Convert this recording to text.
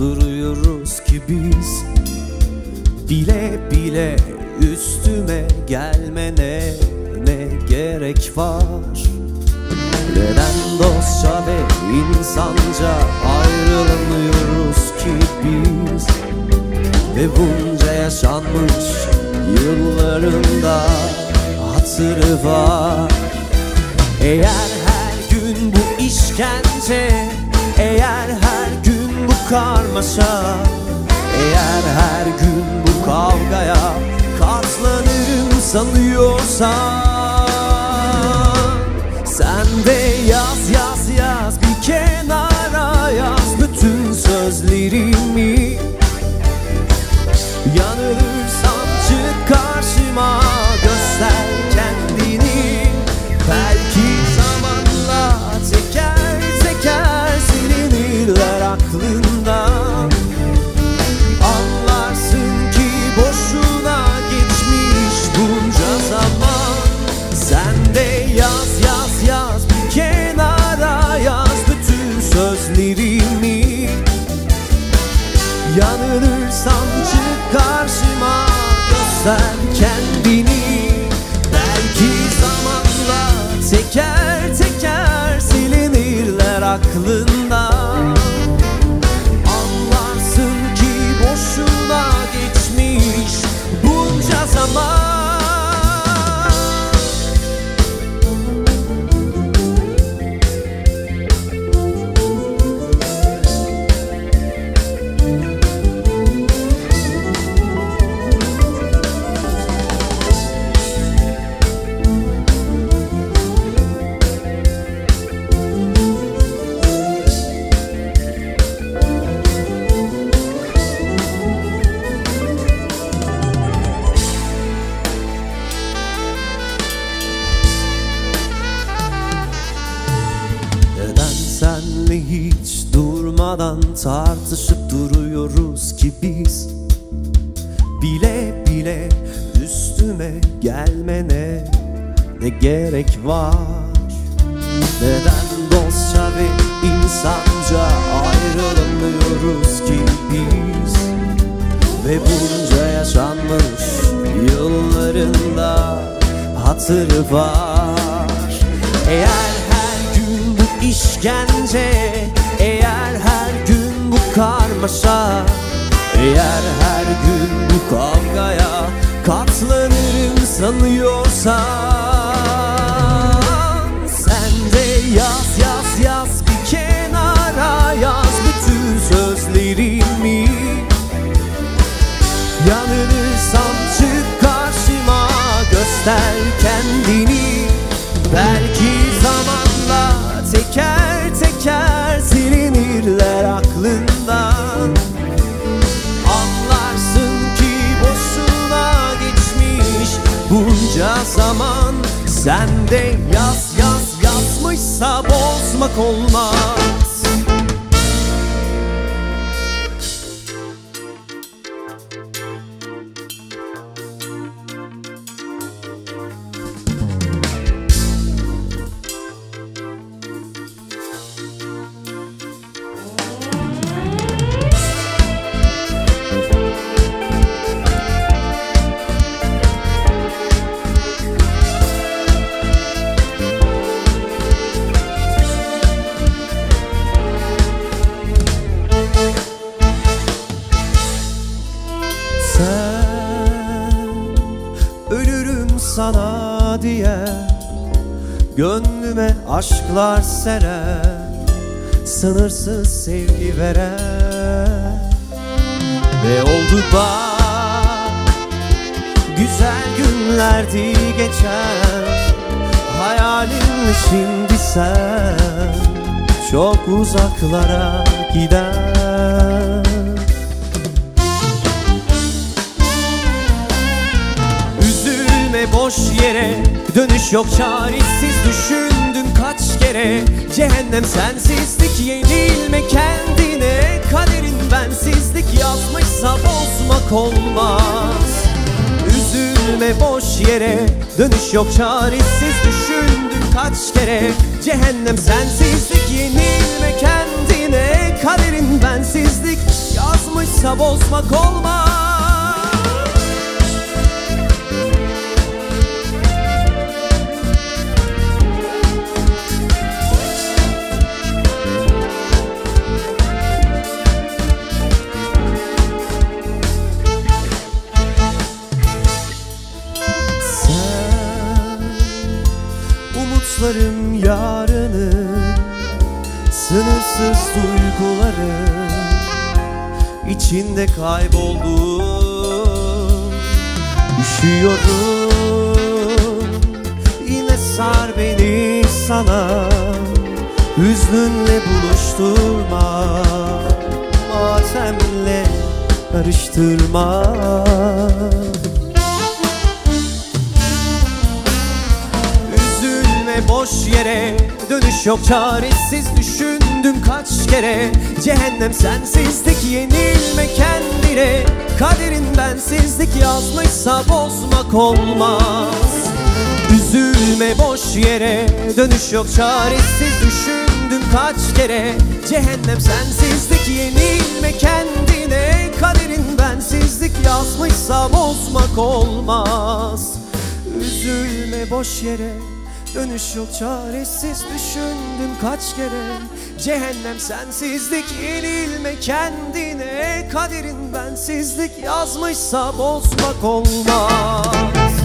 duruyoruz ki biz Bile bile üstüme gelmene ne gerek var? Neden dostça ve insanca ayrılamıyoruz ki biz? Ve bunca yaşanmış yıllarında hatırı var karmaşa Eğer her gün bu kavgaya Katlanırım sanıyorsan silinirler durmadan tartışıp duruyoruz ki biz. Bile bile üstüme gelmene ne gerek var? Neden dostça ve insanca ayrılamıyoruz ki biz? Ve bunca yaşanmış yıllarında hatırı var. Eğer her gün bu işkence bu karmaşa Eğer her gün bu kavgaya Katlanırım sanıyorsan Anlarsın ki boşuna geçmiş bunca zaman. Sen de yaz yaz yazmışsa bozmak olmaz Gönlüme aşklar seren Sınırsız sevgi veren. Ve oldu bak Güzel günlerdi geçen Hayalimle şimdi sen. Çok uzaklara giden. Üzülme boş yere Dönüş yok çaresiz düşündüm kaç kere. Cehennem sensizlik yenilme kendine. Kaderin bensizlik yazmışsa bozmak olmaz. Üzülme boş yere. Dönüş yok çaresiz düşündüm kaç kere. Cehennem sensizlik yenilme kendine. Kaderin bensizlik yazmışsa bozmak olmaz umutlarım yarını Sınırsız duygularım içinde kayboldum. Üşüyorum Yine sar beni sana Hüznünle buluşturma Matemle karıştırma Boş yere. Dönüş yok çaresiz düşündüm kaç kere. Cehennem sensizlik yenilme kendine. Kaderin bensizlik yazmışsa bozmak olmaz. Üzülme boş yere. Dönüş yok çaresiz düşündüm kaç kere. Cehennem sensizlik yenilme kendine. Kaderin bensizlik yazmışsa bozmak olmaz. Üzülme boş yere Dönüş yok çaresiz düşündüm kaç kere. Cehennem sensizlik yenilme kendine. Kaderin bensizlik yazmışsa bozmak olmaz